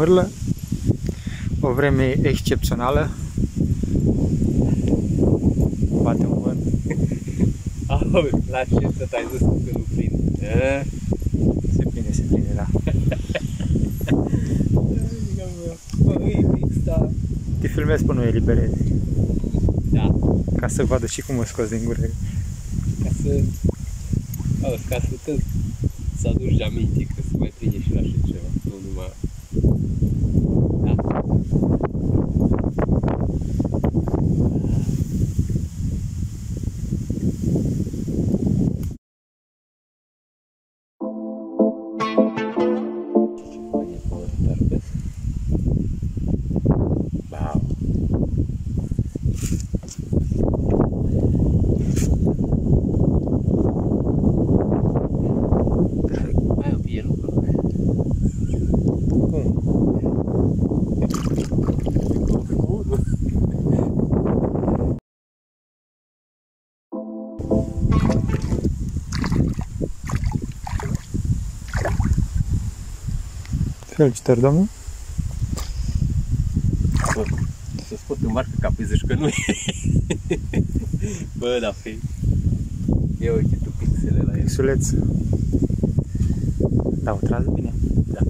mârlă, o vreme excepțională, bate un vânt. Auzi, la ce să te-ai zis că nu prind? A? Se prinde, se prinde, da. Bă, e fix, da. Te filmez până nu eliberezi, Da, ca să vadă și cum o scoți din gură. ca să... Auzi, ca să te să aduci aminte că se mai prinde și la așa ceva. Nu numai... Felicitări, domnul. Să scot în marcă ca pe zici că nu e. Bă, da, fi. Ia uite tu pixele la el. Pixuleț. Da, o tras bine. Da.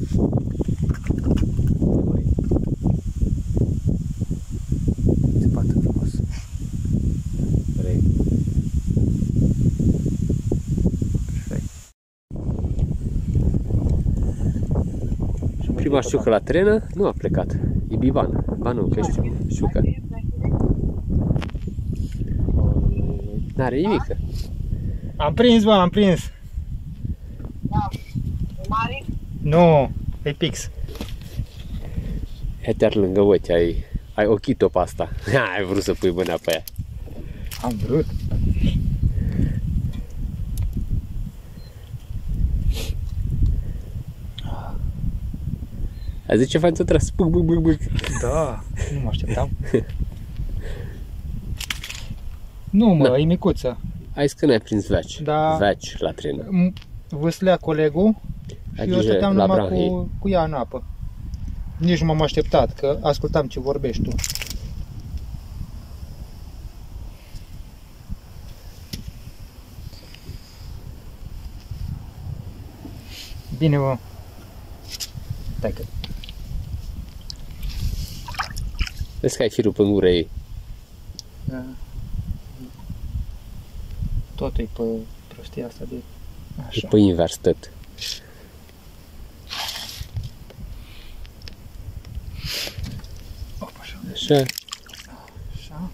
Prima știucă la trenă nu a plecat. E Bivan. Ba nu, că știu. Știucă. N-are nimic. Am prins, bă, am prins. Mare? Nu, e pix. E chiar lângă ochi, ai, ai ochit-o pe asta. ai vrut să pui mâna pe ea. Am vrut. A zis ce faci să tras? Buc, buc, buc, buc. Da, nu mă așteptam. Nu, mă, Da. e micuță. Ai zis că n-ai prins veci. Da. Veci la trenă. M- Vâslea colegul și Adică eu stăteam la numai Branhei. cu, cu ea în apă. Nici nu m-am așteptat, că ascultam ce vorbești tu. Bine, bă. Stai că... Vezi că ai firul pe gură ei. Da. Totul e pe prostia asta de... E Așa. pe invers tot. Opa, așa. Așa. Așa.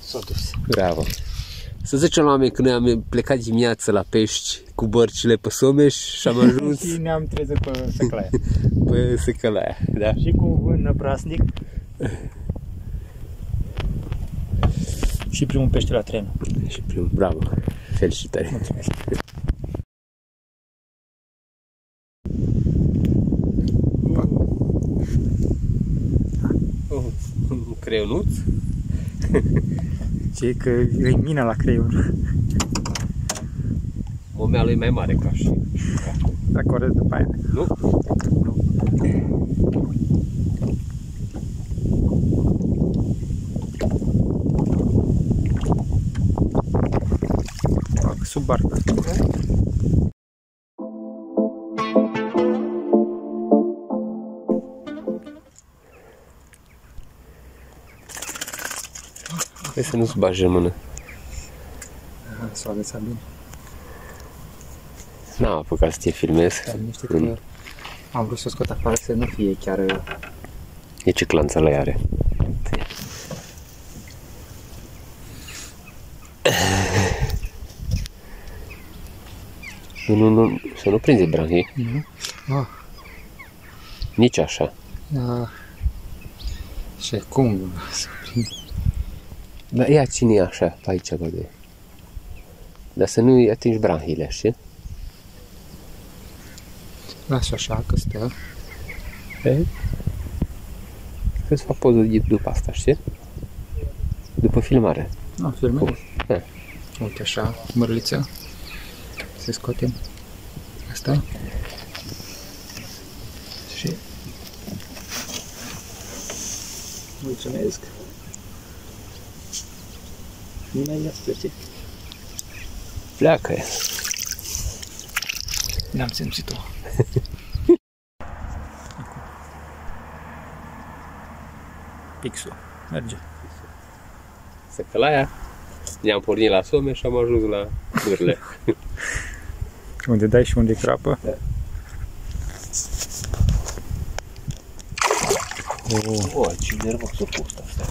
S-a dus. Bravo. Să zicem la oameni că noi am plecat dimineața la pești cu bărcile pe Someș și am ajuns Și ne-am trezit pe săclaia. pe Săcălaia. Da? și cu un vânt năprasnic. și primul pește la tren. Și primul, bravo. Felicitări. Mulțumesc. Un creionuț. Ce că e mina la creion. Omea lui mai mare ca și. Dacă o după aia. Nu? Fac sub barcă. Hai să nu-ți bagi în mână. S-a agățat bine. N-am apucat să te filmez. Dar nu știu că am vrut să o scot afară să nu fie chiar... E ce clanță la are. Nu, nu, nu, să nu prinzi branhii. Nu? Ah, Nici așa. da. Și cum? Dar ia ține așa, pe aici, bă, de... Dar să nu-i atingi branhile, știi? Lasă așa că stă. Pe... Că să fac poză de- după asta, știi? După filmare. Nu, filmez. Da. Uite așa, mărliță. Să scoatem. Stai. Și... Mulțumesc. Imediat plece. Pleacă. N-am simțit-o. Pixul. Merge. Să că la aia ne-am pornit la some și am ajuns la Bârle. Unde dai și unde crapă. Da. Oh. O, ce nervos a fost asta.